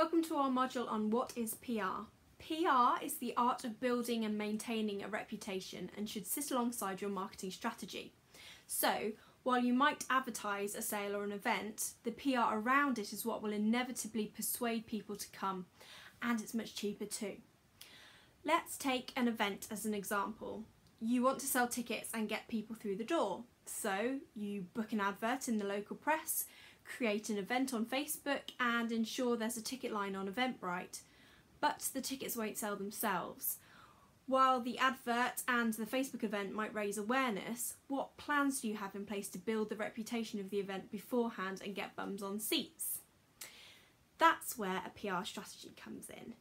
Welcome to our module on what is PR. PR is the art of building and maintaining a reputation and should sit alongside your marketing strategy. So, while you might advertise a sale or an event, the PR around it is what will inevitably persuade people to come, and it's much cheaper too. Let's take an event as an example. You want to sell tickets and get people through the door, so you book an advert in the local press, create an event on Facebook, and ensure there's a ticket line on Eventbrite. But the tickets won't sell themselves. While the advert and the Facebook event might raise awareness, what plans do you have in place to build the reputation of the event beforehand and get bums on seats? That's where a PR strategy comes in.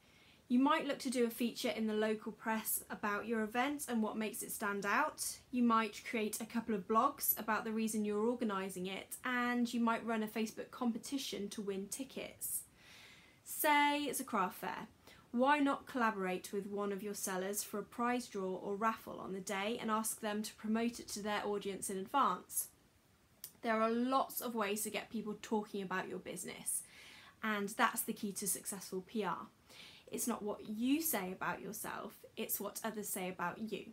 You might look to do a feature in the local press about your event and what makes it stand out. You might create a couple of blogs about the reason you're organising it, and you might run a Facebook competition to win tickets. Say it's a craft fair. Why not collaborate with one of your sellers for a prize draw or raffle on the day and ask them to promote it to their audience in advance? There are lots of ways to get people talking about your business, and that's the key to successful PR. It's not what you say about yourself, it's what others say about you.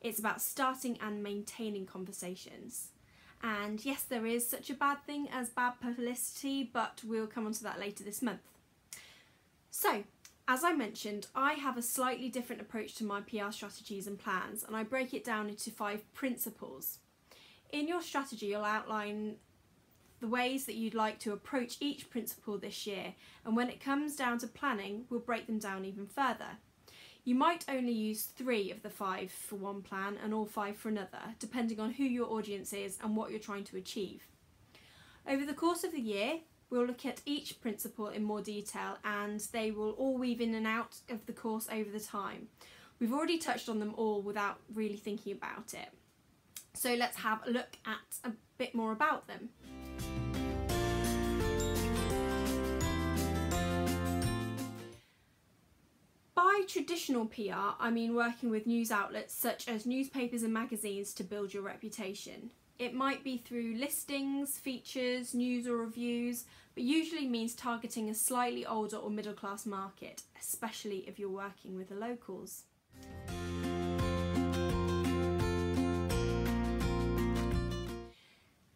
It's about starting and maintaining conversations. And yes, there is such a bad thing as bad publicity, but we'll come on to that later this month. So, as I mentioned, I have a slightly different approach to my PR strategies and plans, and I break it down into five principles. In your strategy, you'll outline the ways that you'd like to approach each principle this year and when it comes down to planning we'll break them down even further. You might only use three of the five for one plan and all five for another depending on who your audience is and what you're trying to achieve. Over the course of the year we'll look at each principle in more detail and they will all weave in and out of the course over the time. We've already touched on them all without really thinking about it. So let's have a look at a bit more about them. Traditional PR, I mean working with news outlets such as newspapers and magazines to build your reputation. It might be through listings, features, news or reviews, but usually means targeting a slightly older or middle class market, especially if you're working with the locals.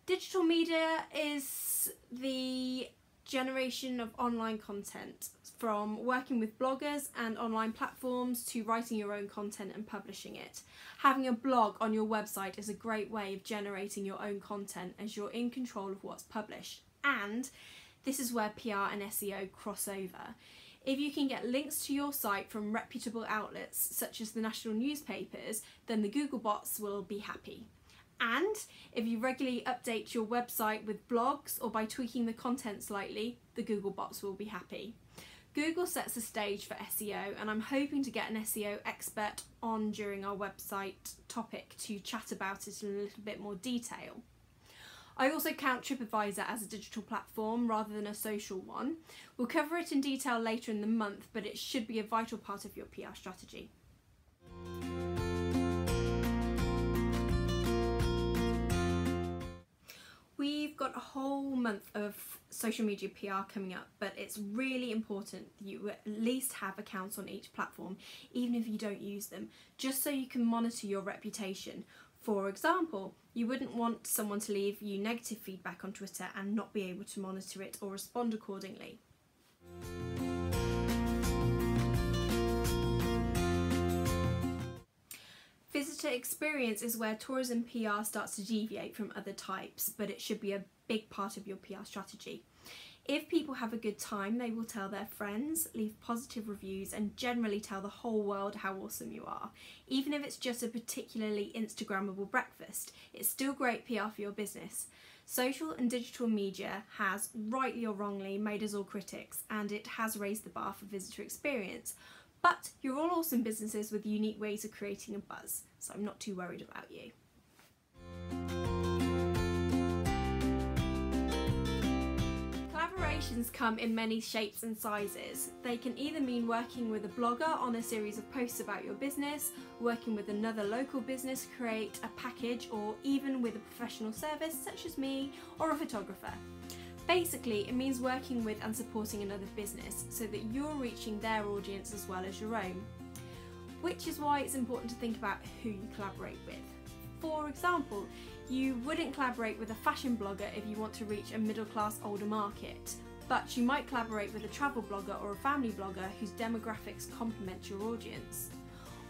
Digital media is the generation of online content from working with bloggers and online platforms to writing your own content and publishing it. Having a blog on your website is a great way of generating your own content as you're in control of what's published. And this is where PR and SEO cross over. If you can get links to your site from reputable outlets such as the national newspapers, then the Google bots will be happy. And if you regularly update your website with blogs or by tweaking the content slightly, the Google bots will be happy. Google sets the stage for SEO and I'm hoping to get an SEO expert on during our website topic to chat about it in a little bit more detail. I also count TripAdvisor as a digital platform rather than a social one. We'll cover it in detail later in the month, but it should be a vital part of your PR strategy. We've got a whole month of social media PR coming up, but it's really important that you at least have accounts on each platform, even if you don't use them, just so you can monitor your reputation. For example, you wouldn't want someone to leave you negative feedback on Twitter and not be able to monitor it or respond accordingly. Visitor experience is where tourism PR starts to deviate from other types, but it should be a big part of your PR strategy. If people have a good time, they will tell their friends, leave positive reviews, and generally tell the whole world how awesome you are. Even if it's just a particularly Instagrammable breakfast, it's still great PR for your business. Social and digital media has, rightly or wrongly, made us all critics, and it has raised the bar for visitor experience. But you're all awesome businesses with unique ways of creating a buzz, so I'm not too worried about you. Collaborations come in many shapes and sizes. They can either mean working with a blogger on a series of posts about your business, working with another local business to create a package, or even with a professional service such as me or a photographer. Basically, it means working with and supporting another business so that you're reaching their audience as well as your own. Which is why it's important to think about who you collaborate with. For example, you wouldn't collaborate with a fashion blogger if you want to reach a middle class older market, but you might collaborate with a travel blogger or a family blogger whose demographics complement your audience.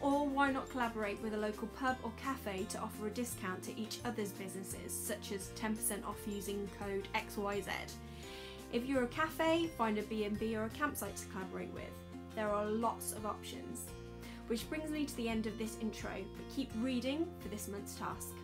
Or why not collaborate with a local pub or cafe to offer a discount to each other's businesses, such as 10% off using code XYZ. If you're a cafe, find a B&B or a campsite to collaborate with. There are lots of options. Which brings me to the end of this intro, but keep reading for this month's task.